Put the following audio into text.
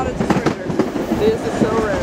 out a distributor. This is so rare.